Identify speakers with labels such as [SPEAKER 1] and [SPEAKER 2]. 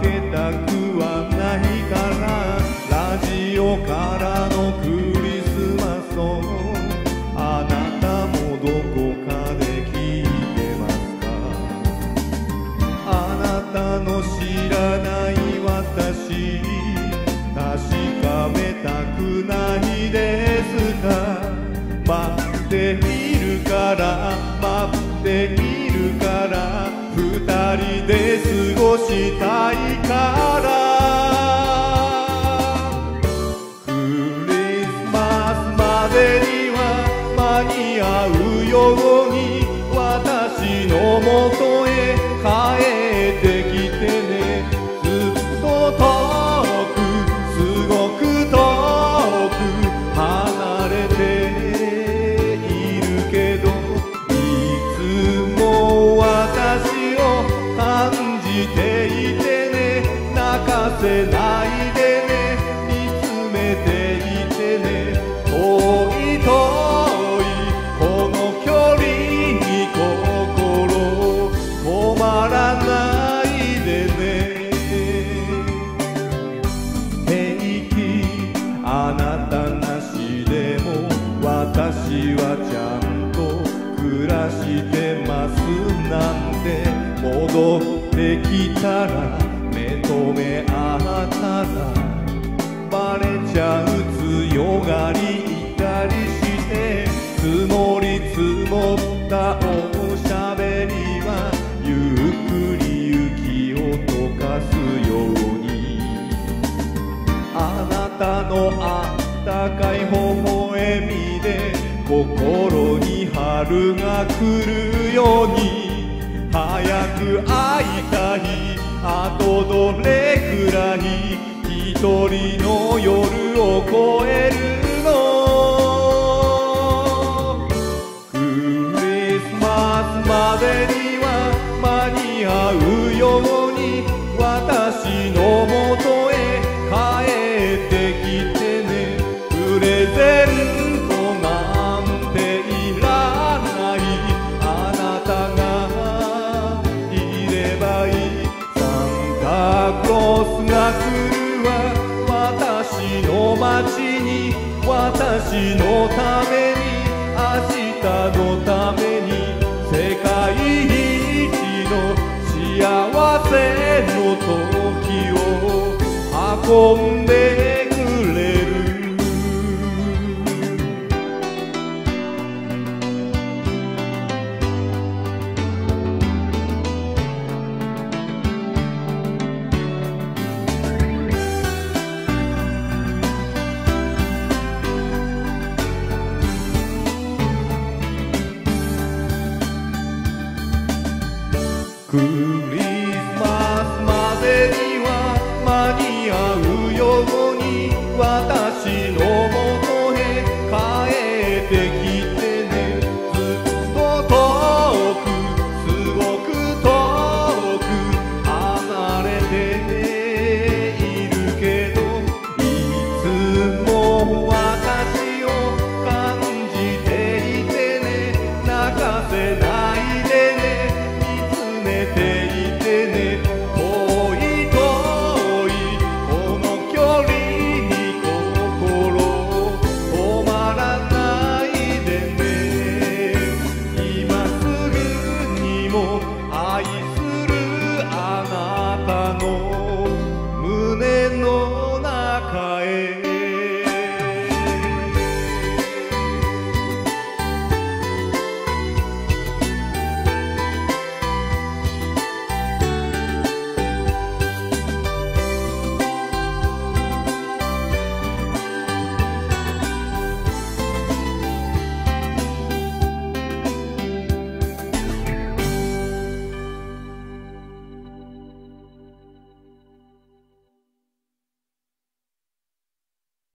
[SPEAKER 1] けたくはないからラジオからのクリスマスを。あなたもどこかで聞いてますか？あなたの知らない私確かめたくないですか？待っているから。人で過ごしたいから。クリスマスまでには間に合うように私のもとへ。してますなんて戻ってきた。ら目と目あった。らバレちゃう強がりいた。りして積もり積もった。おしゃべりはゆっくり雪を溶かすようにあなた。のあった。かい微笑みで心春が来るように早く会いたい。あとどれくらい一人の夜を越える。のために明日のために世界一の幸せの時を運んでクリスマスまでには間に合うように私の